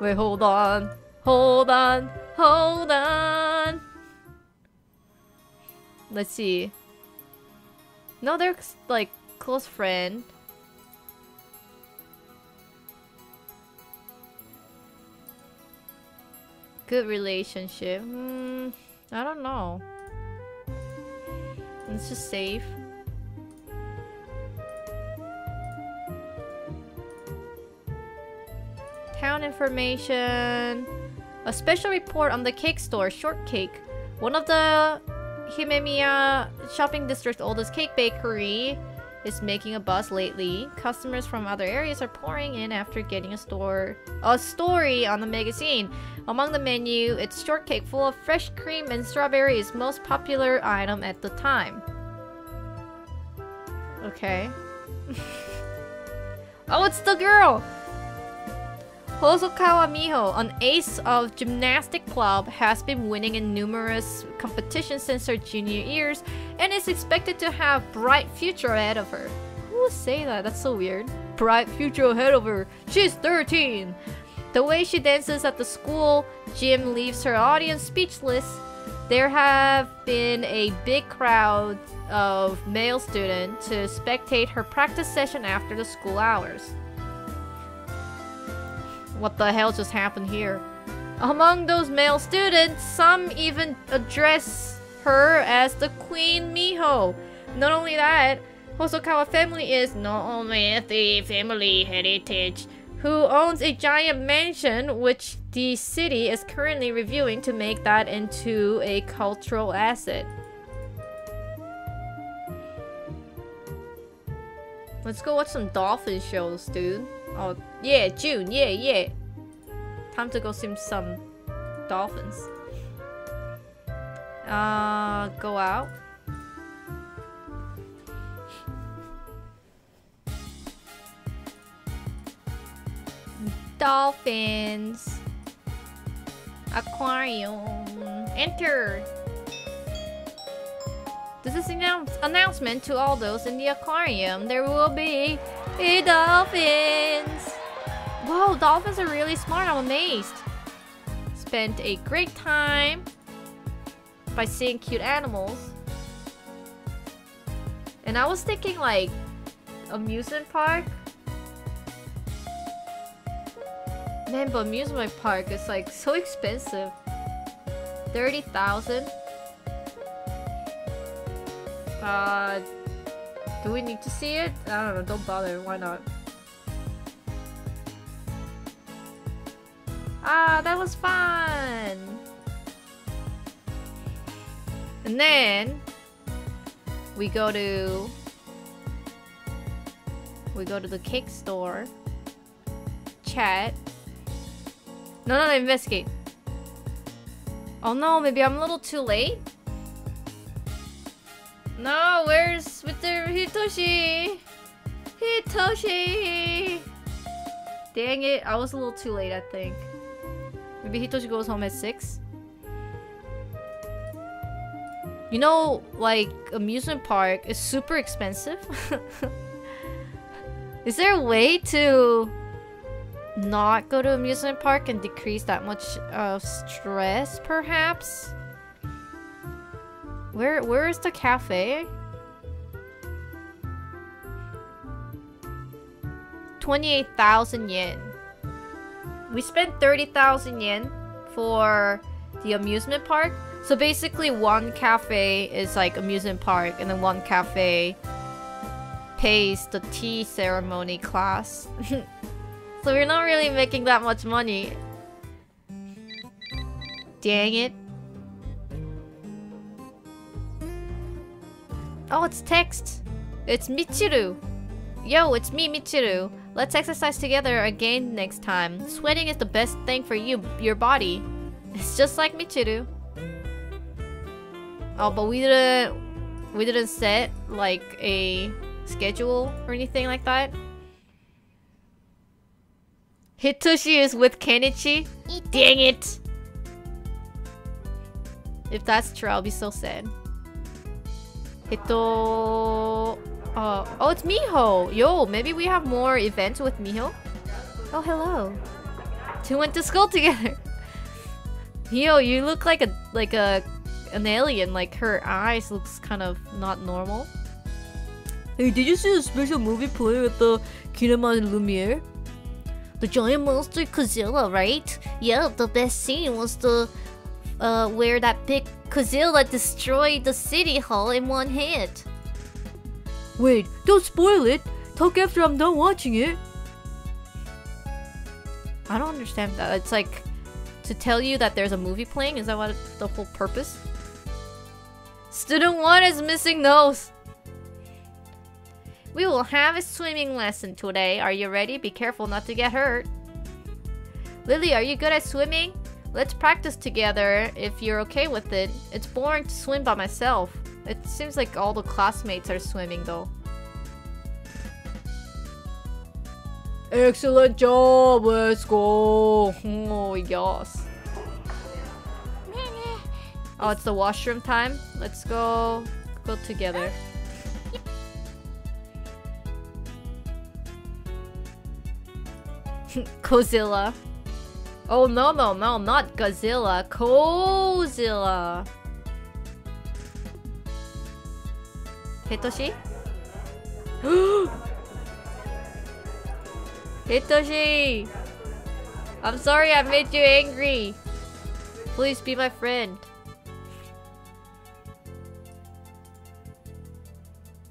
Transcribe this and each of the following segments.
Wait, hold on. Hold on. Hold on. Let's see. No, they're like close friend. Good relationship. Hmm, I don't know. Let's just save. Town information. A special report on the cake store, Shortcake. One of the Himemiya shopping district's oldest cake bakery is making a buzz lately. Customers from other areas are pouring in after getting a store a story on the magazine. Among the menu, it's shortcake full of fresh cream and strawberries, most popular item at the time. Okay. oh, it's the girl! Hosokawa Miho, an ace of gymnastic club, has been winning in numerous competitions since her junior years and is expected to have bright future ahead of her. Who would say that? That's so weird. Bright future ahead of her. She's 13. The way she dances at the school gym leaves her audience speechless. There have been a big crowd of male students to spectate her practice session after the school hours. What the hell just happened here? Among those male students, some even address her as the Queen Miho. Not only that, Hosokawa family is not only the family heritage, who owns a giant mansion which the city is currently reviewing to make that into a cultural asset. Let's go watch some dolphin shows, dude. Oh, yeah, June. Yeah, yeah. Time to go see some dolphins. Uh, go out. Dolphins. Aquarium. Enter. This is an announce announcement to all those in the aquarium. There will be dolphins. Whoa, dolphins are really smart. I'm amazed. Spent a great time by seeing cute animals. And I was thinking like amusement park. Man, but amusement park is like so expensive. 30,000. Uh, do we need to see it? I don't know, don't bother, why not? Ah, that was fun! And then, we go to... We go to the cake store. Chat. No, no, no, investigate. Oh no, maybe I'm a little too late? No, where's the Hitoshi? Hitoshi! Dang it, I was a little too late, I think. Maybe Hitoshi goes home at 6? You know, like, amusement park is super expensive. is there a way to not go to amusement park and decrease that much of stress, perhaps? Where where is the cafe? 28,000 yen. We spent 30,000 yen for the amusement park. So basically one cafe is like amusement park and then one cafe pays the tea ceremony class. so we're not really making that much money. Dang it. Oh, it's text. It's Michiru. Yo, it's me, Michiru. Let's exercise together again next time. Sweating is the best thing for you, your body. It's just like Michiru. Oh, but we didn't we didn't set like a schedule or anything like that. Hitoshi is with Kenichi? Dang it! If that's true, I'll be so sad. Hito... Uh, oh, it's Miho! Yo, maybe we have more events with Miho? Oh, hello. two went to school together. Yo, you look like a like a an alien. Like her eyes looks kind of not normal. Hey, did you see the special movie playing at the Cinema Lumiere? The giant monster Godzilla, right? Yeah, the best scene was the uh where that big Godzilla destroyed the city hall in one hit. Wait, don't spoil it. Talk after I'm done watching it. I don't understand that. It's like to tell you that there's a movie playing. Is that what the whole purpose? Student one is missing nose. We will have a swimming lesson today. Are you ready? Be careful not to get hurt. Lily, are you good at swimming? Let's practice together if you're okay with it. It's boring to swim by myself. It seems like all the classmates are swimming though. Excellent job. Let's go. Oh, yes. Oh, it's the washroom time. Let's go go together. Godzilla. Oh no no no not Godzilla. Godzilla. Kozilla. Hitoshi? Hitoshi! I'm sorry I made you angry. Please be my friend.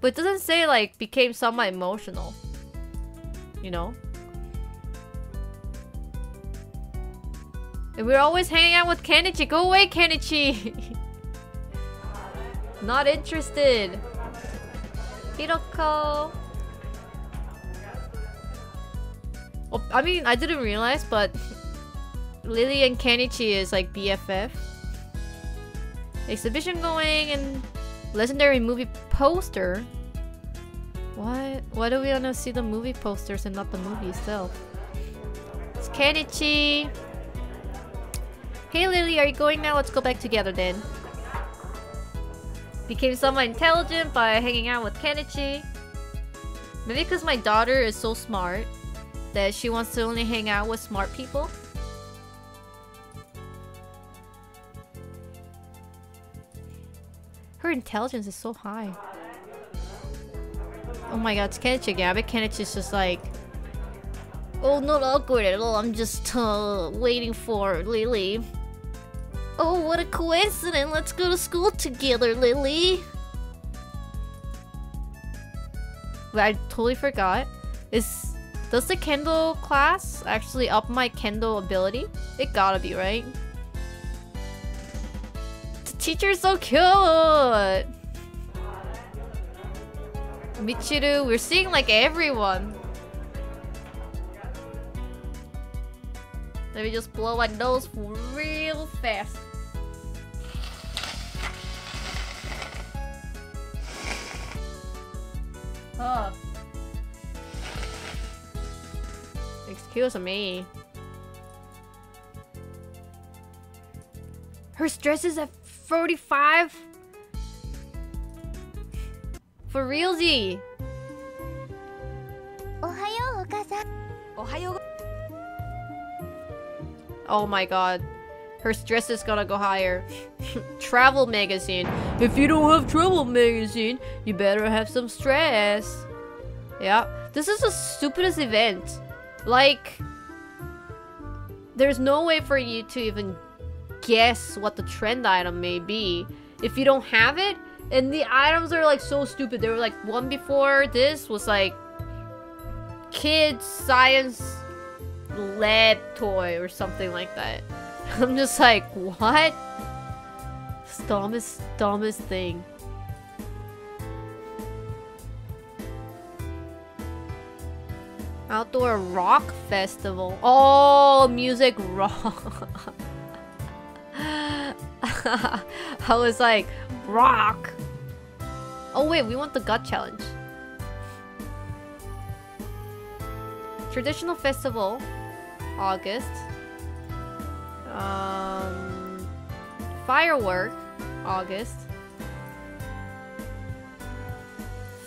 But it doesn't say like became somewhat emotional. You know? And we're always hanging out with Kenichi. Go away, Kenichi! Not interested. Hiroko. I mean, I didn't realize, but Lily and Kenichi is like BFF. Exhibition going and legendary movie poster. What? Why do we want to see the movie posters and not the movie itself? It's Kenichi. Hey Lily, are you going now? Let's go back together then. Became somewhat intelligent by hanging out with Kenichi. Maybe because my daughter is so smart that she wants to only hang out with smart people. Her intelligence is so high. Oh my god, it's Kenichi again. I bet Kenichi's just like... Oh, not awkward at all. I'm just uh, waiting for Lily. Oh, what a coincidence. Let's go to school together, Lily. I totally forgot. Is does the Kendo class actually up my Kendo ability? It gotta be, right? The teacher's so cute! Michiru, we're seeing like everyone. Let me just blow my nose real fast. Excuse me. Her stress is at 45? For real realsy. Oh my god. Her stress is gonna go higher. travel magazine. If you don't have travel magazine, you better have some stress. Yeah. This is the stupidest event. Like, there's no way for you to even guess what the trend item may be if you don't have it. And the items are like so stupid. They were like one before this was like kids science lab toy or something like that. I'm just like, what? Dumbest, dumbest thing. Outdoor rock festival. Oh, music rock. I was like, rock. Oh wait, we want the gut challenge. Traditional festival, August. Um, firework, August.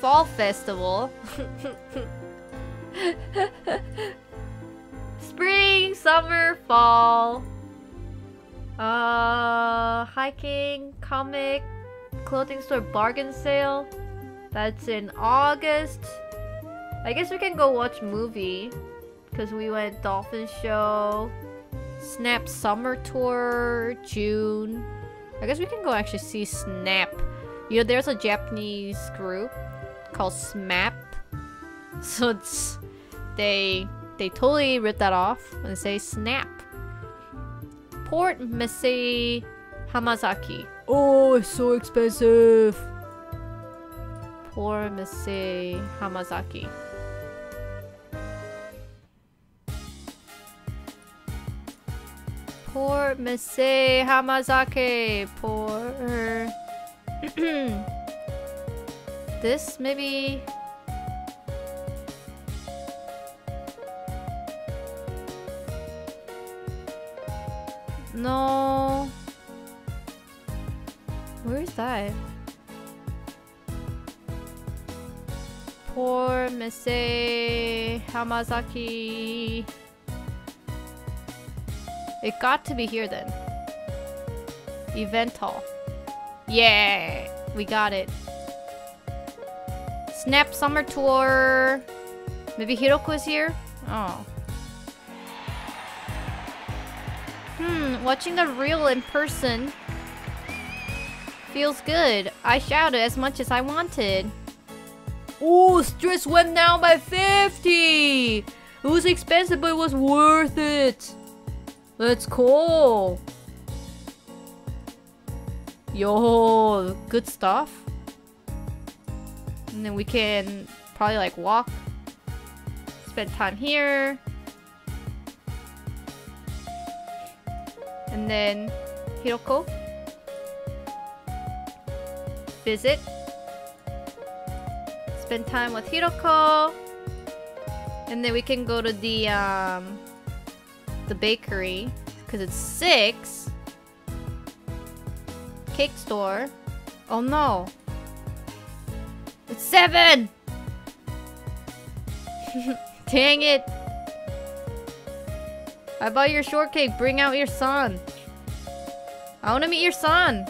Fall festival. Spring, summer, fall. Uh, hiking, comic, clothing store bargain sale. That's in August. I guess we can go watch movie. Because we went dolphin show. Snap summer tour, June. I guess we can go actually see Snap. You know, there's a Japanese group called SMAP. So it's they they totally rip that off and say Snap. Port Mesei Hamazaki. Oh, it's so expensive. Port Mesei Hamazaki. Port Mesei Hamazaki. Port. this maybe. No. Where is that? Poor Mesei Hamazaki. It got to be here then. Event hall. Yeah, we got it. Snap summer tour. Maybe Hiroko is here? Oh. Hmm, watching the reel in person feels good. I shouted as much as I wanted. Oh, stress went down by 50. It was expensive, but it was worth it. Let's. Yo, good stuff. And then we can probably like walk, spend time here. And then Hiroko. Visit. Spend time with Hiroko. And then we can go to the um the bakery because it's six. Cake store. Oh no. It's seven! Dang it. I bought your shortcake. Bring out your son. I want to meet your son.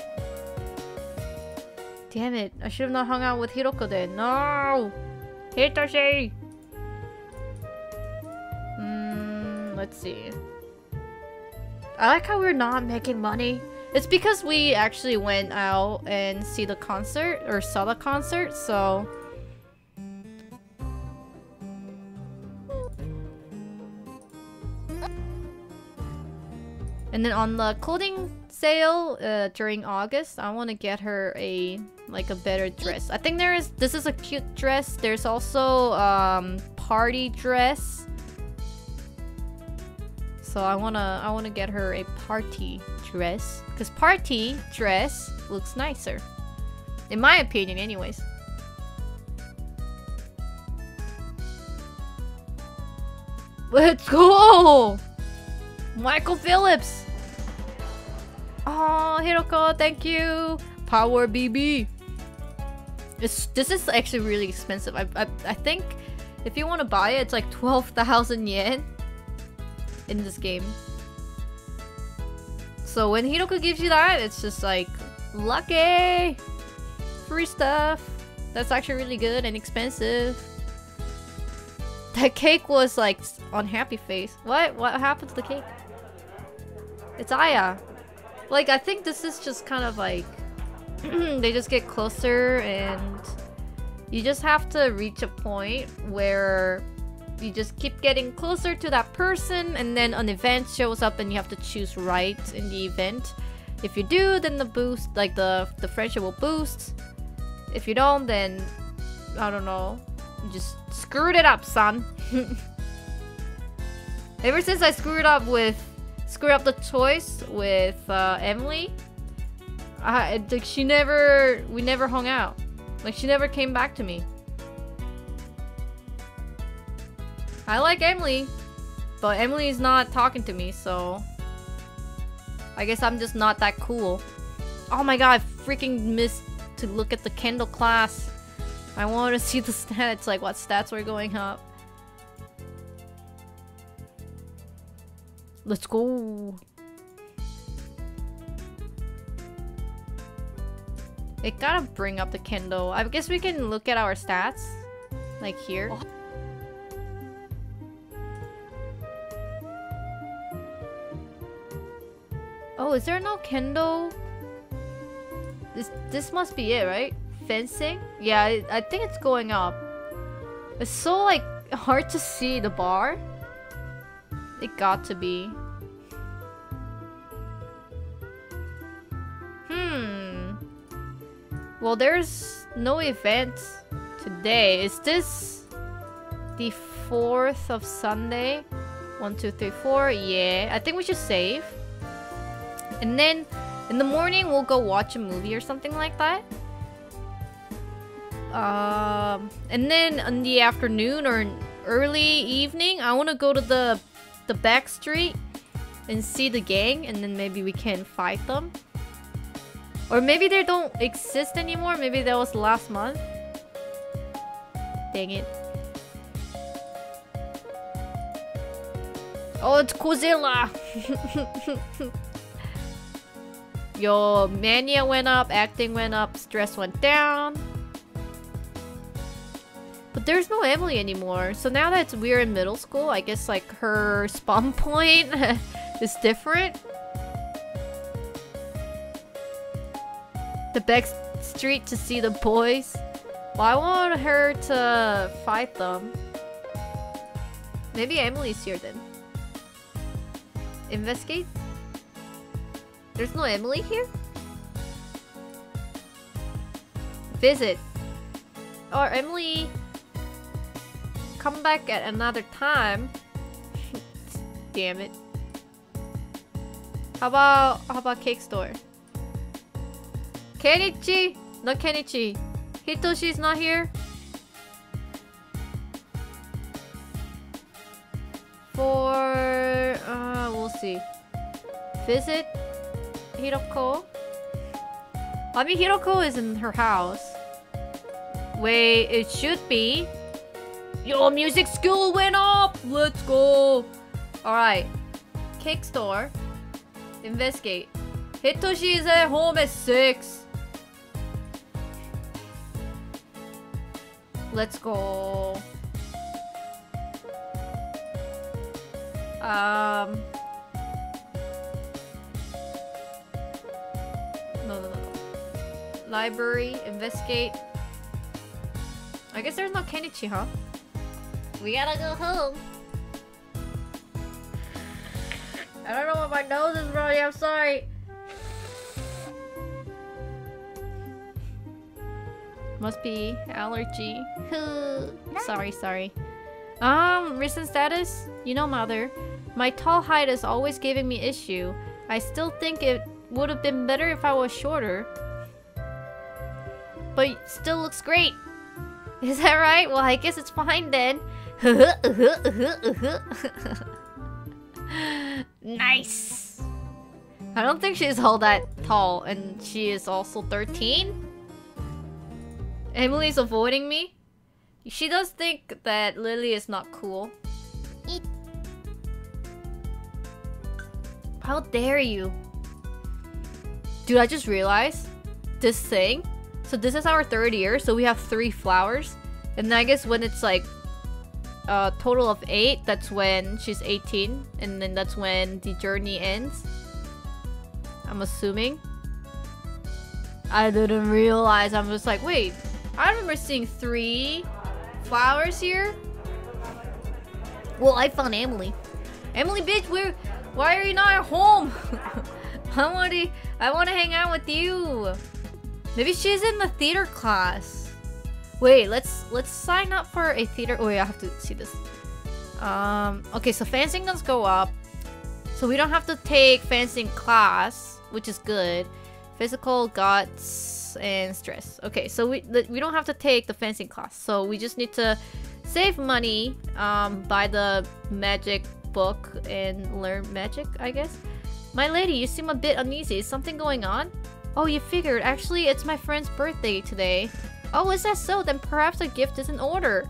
Damn it. I should have not hung out with Hiroko then. No! Hitoshi! Mm, let's see. I like how we're not making money. It's because we actually went out and see the concert or saw the concert, so And then on the clothing sale uh, during August, I want to get her a like a better dress. I think there is this is a cute dress. There's also um party dress. So I wanna I wanna get her a party dress because party dress looks nicer, in my opinion, anyways. Let's go, Michael Phelps. Oh, Hiroko, thank you. Power BB. It's, this is actually really expensive. I, I, I think if you want to buy it, it's like 12,000 yen in this game. So when Hiroko gives you that, it's just like, lucky! Free stuff. That's actually really good and expensive. That cake was like on happy face. What? What happened to the cake? It's Aya. Like, I think this is just kind of like... they just get closer and... You just have to reach a point where you just keep getting closer to that person and then an event shows up and you have to choose right in the event. If you do, then the boost, like the, the friendship will boost. If you don't, then I don't know. You just screwed it up, son. Ever since I screwed up with screwed up the choice with uh, Emily, I like she never we never hung out. Like she never came back to me. I like Emily, but Emily's not talking to me, so I guess I'm just not that cool. Oh my god, I freaking missed to look at the Kendo class. I want to see the stats, like what stats were going up. Let's go. It gotta bring up the Kendo. I guess we can look at our stats. Like here. Oh, is there no Kendo? This this must be it, right? Fencing? Yeah, I, I think it's going up. It's so like hard to see the bar. It got to be. Hmm. Well, there's no event today. Is this the 4th of Sunday? One, two, three, four. Yeah, I think we should save. And then in the morning, we'll go watch a movie or something like that. Um, and then in the afternoon or early evening, I want to go to the the back street and see the gang, and then maybe we can fight them. Or maybe they don't exist anymore. Maybe that was last month. Dang it. Oh, it's Godzilla! Your mania went up, acting went up, stress went down. But there's no Emily anymore. So now that we're in middle school, I guess like her spawn point is different. The back street to see the boys. Well, I want her to fight them. Maybe Emily's here then. Investigate? There's no Emily here? Visit. Or Emily come back at another time. Damn it. How about how about cake store? Kenichi? No Kenichi. Hitoshi's not here? For uh we'll see. Visit Hiroko. I mean Hiroko is in her house. Wait, it should be. Your music skill went up! Let's go! Alright. Cake store. Investigate. Hitoshi is at home at 6. Let's go. Um... Library, investigate. I guess there's no Kenichi, huh? We gotta go home. I don't know what my nose is running, I'm sorry. Must be allergy. sorry, sorry. Um, recent status? You know, mother. My tall height is always giving me issue. I still think it would have been better if I was shorter. But still looks great. Is that right? Well, I guess it's fine then. nice. I don't think she's all that tall, and she is also 13. Emily's avoiding me. She does think that Lily is not cool. How dare you? Dude, I just realized this thing. So this is our third year, so we have three flowers. And then I guess when it's like a total of eight, that's when she's 18. And then that's when the journey ends. I'm assuming. I didn't realize. I'm just like, wait. I remember seeing three flowers here. Well, I found Emily. Emily, bitch, where? Why are you not at home? I want to. I want to hang out with you. Maybe she's in the theater class. Wait, let's let's sign up for a theater. Oh, wait, I have to see this. Um. Okay, so fencing does go up. So we don't have to take fencing class, which is good. Physical, guts, and stress. Okay, so we we don't have to take the fencing class. So we just need to save money, um, buy the magic book and learn magic, I guess. My lady, you seem a bit uneasy. Is something going on? Oh, you figured. Actually, it's my friend's birthday today. Oh, is that so? Then perhaps a gift is in order.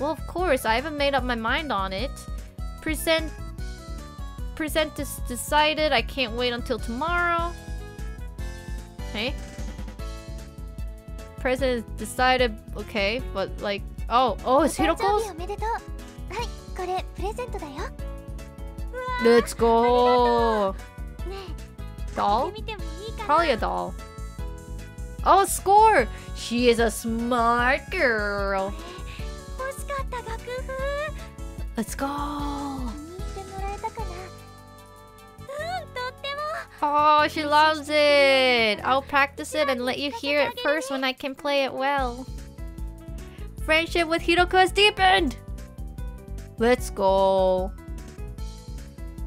Well, of course. I haven't made up my mind on it. Present... Present is decided. I can't wait until tomorrow. Hey? Present is decided. Okay, but like... Oh, oh, it's Hiroko's? Let's go! Doll? Probably a doll. Oh, score! She is a smart girl. Let's go. Oh, she loves it. I'll practice it and let you hear it first when I can play it well. Friendship with Hiroko has deepened. Let's go.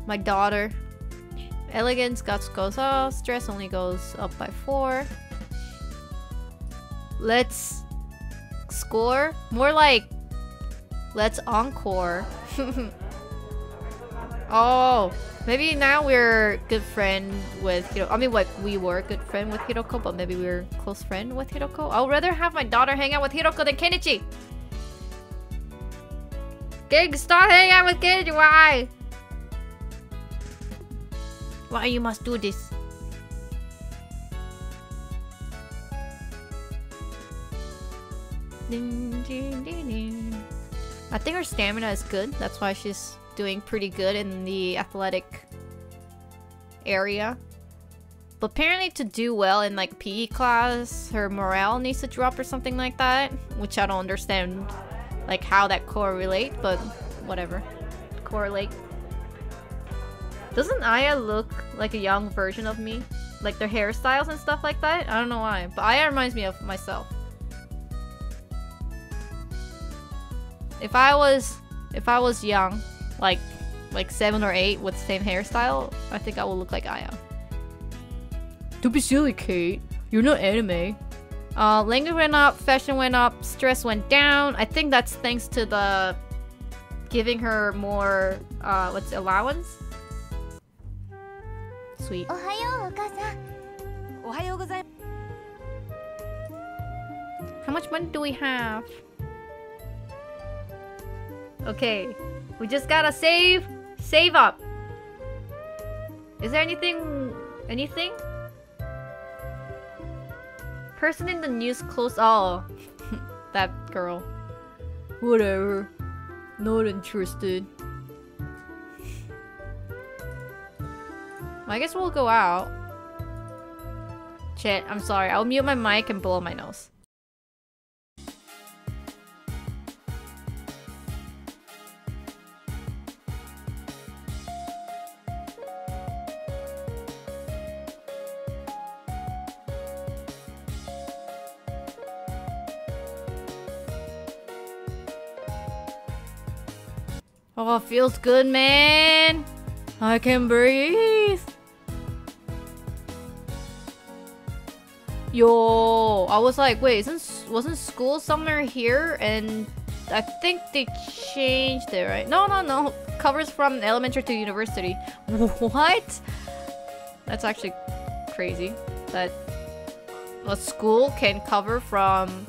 My daughter. Elegance guts goes up. Stress only goes up by four. Let's score. More like let's encore. oh, maybe now we're good friend with Hiroko. I mean, like we were good friend with Hiroko, but maybe we're close friend with Hiroko. I'll rather have my daughter hang out with Hiroko than Kenichi. Gig, stop hanging out with Kenichi. Why? Why you must do this? I think her stamina is good. That's why she's doing pretty good in the athletic area. But apparently to do well in like PE class, her morale needs to drop or something like that. Which I don't understand like how that correlate, but whatever. Correlate. Doesn't Aya look like a young version of me? Like their hairstyles and stuff like that? I don't know why. But Aya reminds me of myself. If I was if I was young, like like seven or eight with the same hairstyle, I think I would look like Aya. Don't be silly, Kate. You're not anime. Uh, language went up, fashion went up, stress went down. I think that's thanks to the giving her more uh what's allowance sweet. How much money do we have? Okay, we just gotta save, save up. Is there anything, anything? Person in the news close. all. that girl. Whatever. Not interested. I guess we'll go out. Shit, I'm sorry. I'll mute my mic and blow my nose. Oh, feels good, man. I can breathe. Yo, I was like, wait, isn't wasn't school somewhere here? And I think they changed it, right? No, no, no. Covers from elementary to university. What? That's actually crazy. That a school can cover from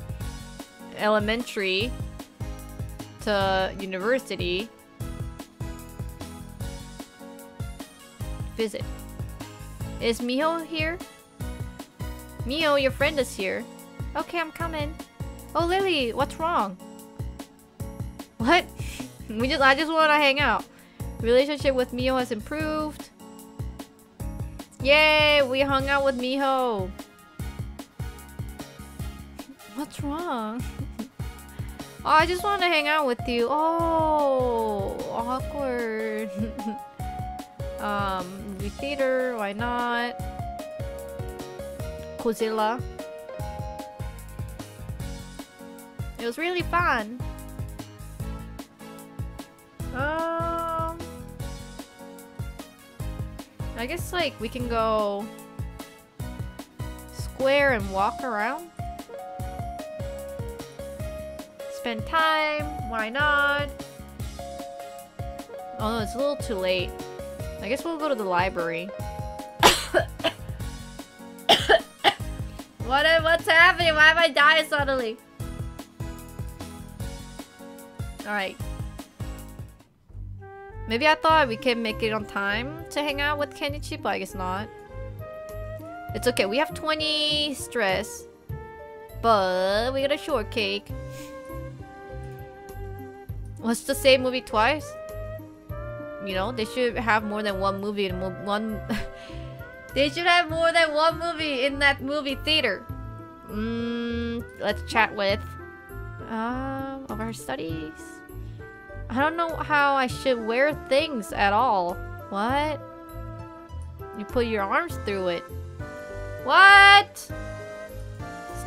elementary to university. Visit. Is Miho here? Mio, your friend is here. Okay, I'm coming. Oh, Lily, what's wrong? What? we just I just want to hang out. Relationship with Mio has improved. Yay, we hung out with Miho. What's wrong? oh, I just want to hang out with you. Oh, awkward. um, movie theater, why not? Godzilla. It was really fun. Um, I guess like we can go square and walk around. Spend time. Why not? Oh no, it's a little too late. I guess we'll go to the library. Happening? Why am I dying suddenly? Alright. Maybe I thought we can make it on time to hang out with Kenichi, but I guess not. It's okay, we have 20 stress. But we got a shortcake. What's the same movie twice? You know, they should have more than one movie in one. they should have more than one movie in that movie theater. Mm, let's chat with um of our studies. I don't know how I should wear things at all. What? You put your arms through it. What?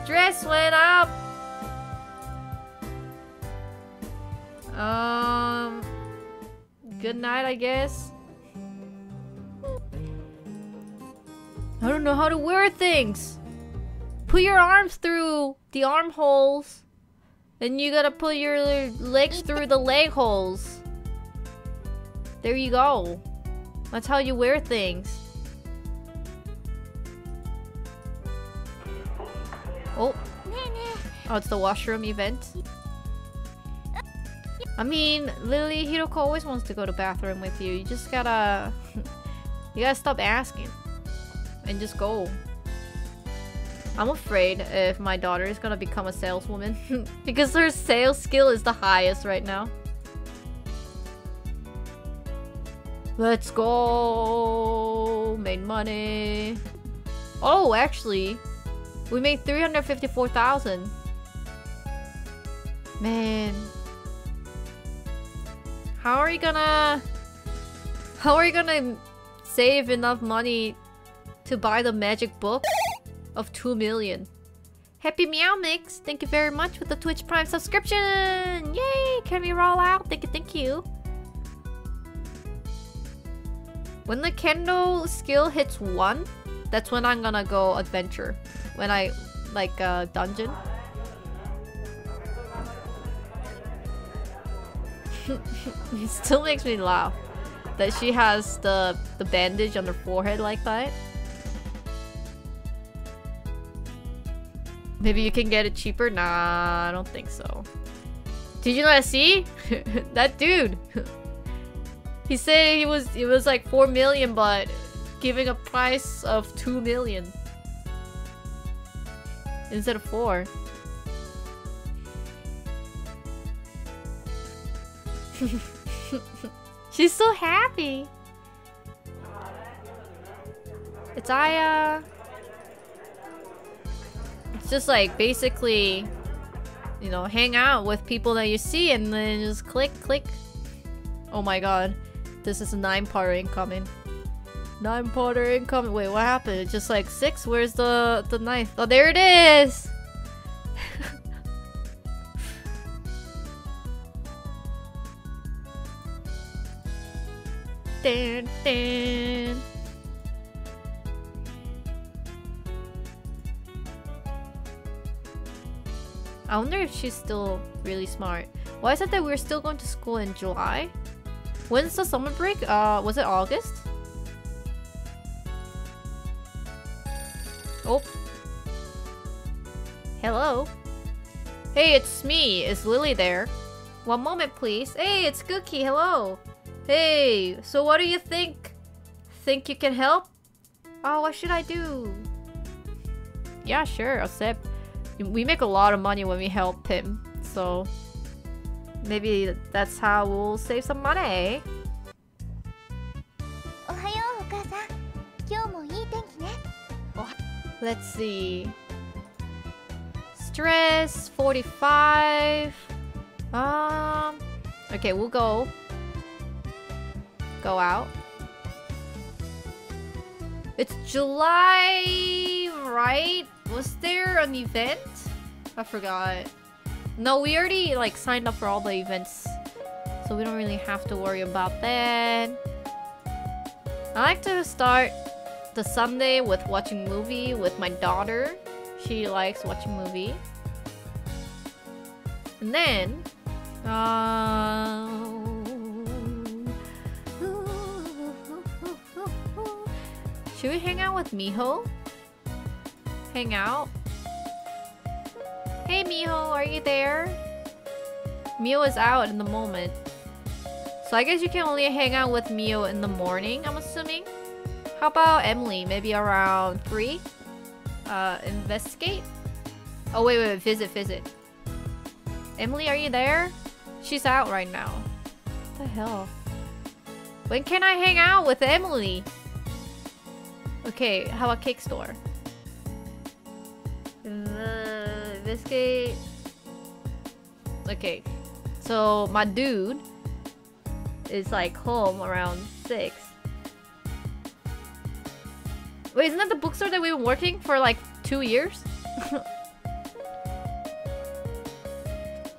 Stress went up. Um. Good night, I guess. I don't know how to wear things. Put your arms through the armholes. Then you gotta put your legs through the leg holes. There you go. That's how you wear things. Oh. Oh, it's the washroom event. I mean, Lily Hiroko always wants to go to bathroom with you. You just gotta... you gotta stop asking. And just go. I'm afraid if my daughter is gonna become a saleswoman. because her sales skill is the highest right now. Let's go! Made money. Oh, actually, we made 354,000. Man. How are you gonna... How are you gonna save enough money to buy the magic book of 2 million? Happy Meow Mix! Thank you very much for the Twitch Prime subscription! Yay! Can we roll out? Thank you, thank you. When the kendo skill hits 1, that's when I'm gonna go adventure when I like uh, dungeon. it still makes me laugh that she has the the bandage on her forehead like that. Maybe you can get it cheaper? Nah, I don't think so. Did you not see? that dude. he said he was it was like 4 million but giving a price of 2 million instead of four. She's so happy. It's Aya. It's just like basically, you know, hang out with people that you see and then just click, click. Oh my god. This is a nine part incoming. Nine Potter incoming. Wait, what happened? It's just like six? Where's the the knife? Oh, there it is. dun, dun. I wonder if she's still really smart. Why is it that we're still going to school in July? When's the summer break? Uh, was it August? Oh. Hello. Hey, it's me. Is Lily there? One moment, please. Hey, it's Gookie. Hello. Hey, so what do you think? Think you can help? Oh, what should I do? Yeah, sure, I'll accept. We make a lot of money when we help him, so maybe that's how we'll save some money. Let's see. Stress, 45. Um, okay, we'll go. Go out. It's July, right? Was there an event? I forgot. No, we already like signed up for all the events. So we don't really have to worry about that. I like to start the Sunday with watching movie with my daughter. She likes watching movie. And then, uh, should we hang out with Miho? Hang out? Hey Miho, are you there? Miho is out in the moment. So I guess you can only hang out with Mio in the morning, I'm assuming. How about Emily? Maybe around 3? Uh, investigate? Oh, wait, wait, wait. Visit, visit. Emily, are you there? She's out right now. What the hell? When can I hang out with Emily? Okay, how about cake store? Biscuit. Okay, so my dude is like home around six. Wait, isn't that the bookstore that we've been working for like two years?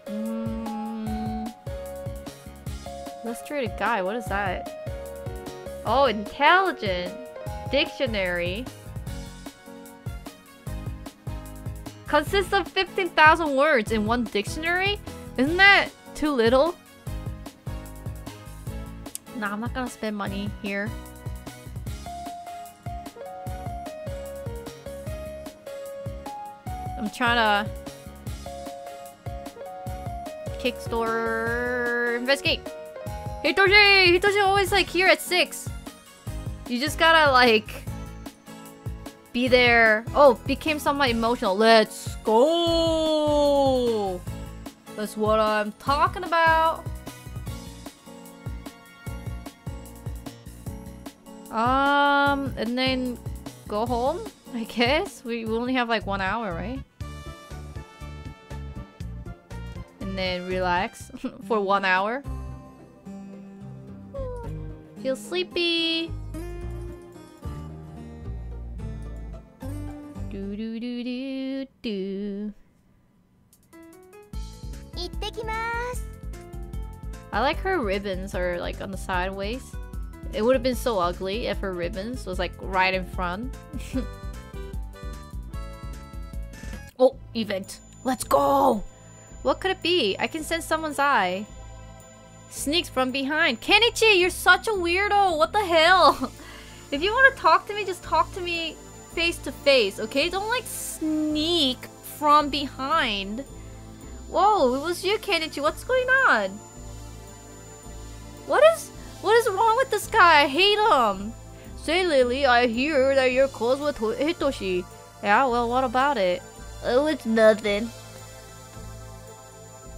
mm. Illustrated guy, what is that? Oh, intelligent. Dictionary. Consists of 15,000 words in one dictionary? Isn't that too little? Nah, I'm not gonna spend money here. I'm trying to Kickstore investigate. Hitoshi! Hitoshi always like here at 6. You just gotta like be there. Oh, became somewhat emotional. Let's go! That's what I'm talking about. Um, and then go home, I guess. We, only have like one hour, right? And then relax for one hour. Feel sleepy. Do do do do. I like her ribbons are like on the sideways. It would have been so ugly if her ribbons was like right in front. oh, event. Let's go! What could it be? I can sense someone's eye. Sneaks from behind. Kenichi, you're such a weirdo! What the hell? If you want to talk to me, just talk to me face to face, okay? Don't like sneak from behind. Whoa, it was you, Kenichi. What's going on? What is what is wrong with this guy? I hate him. Say, Lily, I hear that you're close with Hitoshi. Yeah, well, what about it? Oh, it's nothing.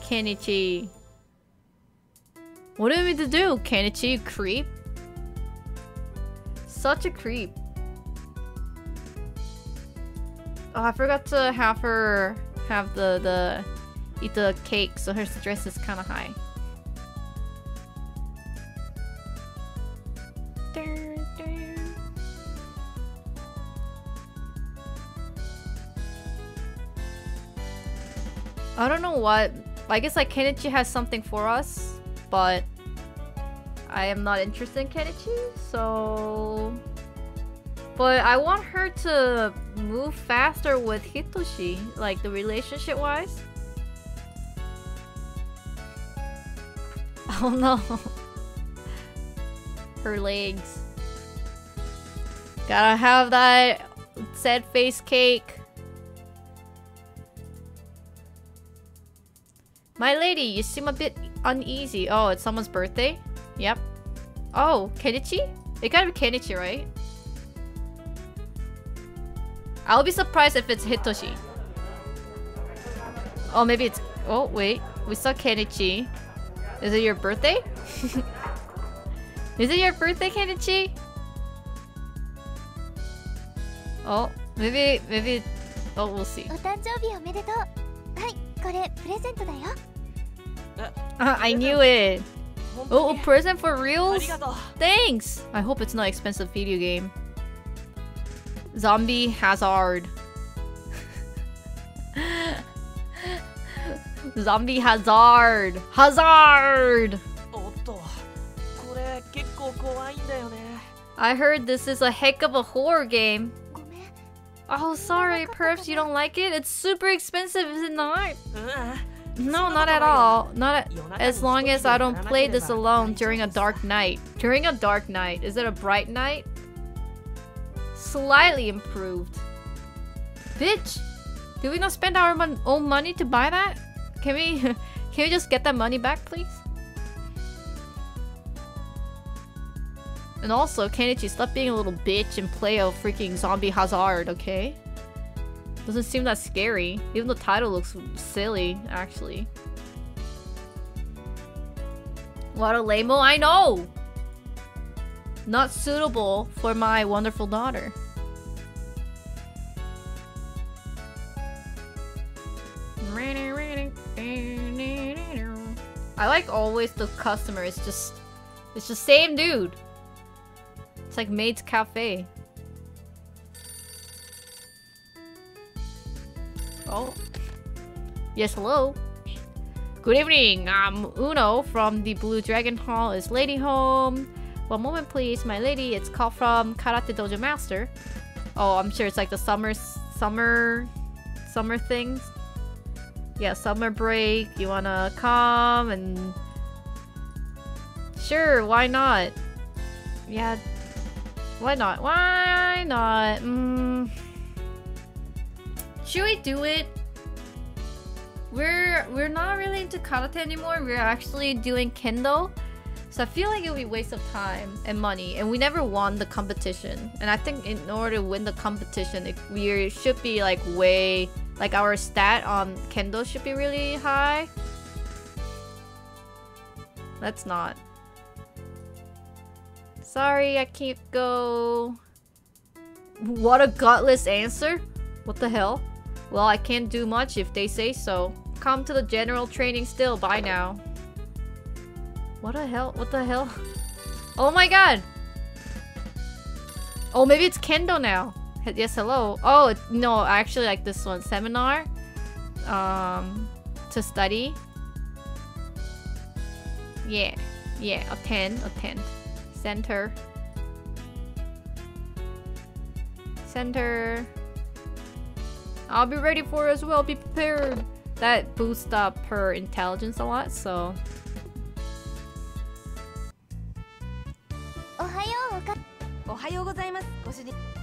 Kenichi. What do you mean to do, Kenichi? Creep. Such a creep. Oh, I forgot to have her have the the eat the cake, so her stress is kind of high. I don't know what. I guess like Kenichi has something for us, but I am not interested in Kenichi, so. But I want her to move faster with Hitoshi, like the relationship wise. Oh no. Her legs. Gotta have that sad face cake. My lady, you seem a bit uneasy. Oh, it's someone's birthday? Yep. Oh, Kenichi? It gotta be Kenichi, right? I'll be surprised if it's Hitoshi. Oh, maybe it's... Oh, wait. We saw Kenichi. Is it your birthday? Is it your birthday, Kenichi? Oh, maybe... Maybe... Oh, we'll see. Uh, I knew it! Oh, a present for reals? Thanks! I hope it's not expensive video game. Zombie Hazard. Zombie Hazard. Hazard! I heard this is a heck of a horror game. Oh, sorry. Perhaps you don't like it? It's super expensive, is it not? No, not at all. Not as long as I don't play this alone during a dark night. During a dark night. Is it a bright night? Slightly improved. Bitch! Did we not spend our mon- own money to buy that? Can we can we just get that money back, please? And also, Kenichi, stop being a little bitch and play a freaking zombie hazard, okay? Doesn't seem that scary. Even the title looks silly, actually. What a lame I know! Not suitable for my wonderful daughter. I like always the customer. It's just, it's the same dude. It's like Maid's Cafe. Oh. Yes, hello. Good evening. I'm Uno from the Blue Dragon Hall. Is lady home? One moment, please. My lady, it's called from Karate Dojo Master. Oh, I'm sure it's like the summer, summer, summer things. Yeah, summer break. You wanna come and... Sure, why not? Yeah, why not? Why not? Mm. Should we do it? We're we're not really into karate anymore. We're actually doing kendo. So I feel like it would be waste of time and money, and we never won the competition. And I think in order to win the competition, it, we should be like way like our stat on kendo should be really high. Let's not. Sorry, I can't go. What a gutless answer. What the hell? Well, I can't do much if they say so. Come to the general training still. Bye now. What the hell? What the hell? Oh my god! Oh, maybe it's Kendo now. Yes, hello. Oh, no, I actually like this one. Seminar. Um, to study. Yeah. Yeah, attend, attend. Center. Center. I'll be ready for it as well. Be prepared. That boosts up her intelligence a lot, so おはよう。おかおはようございます。ご主人。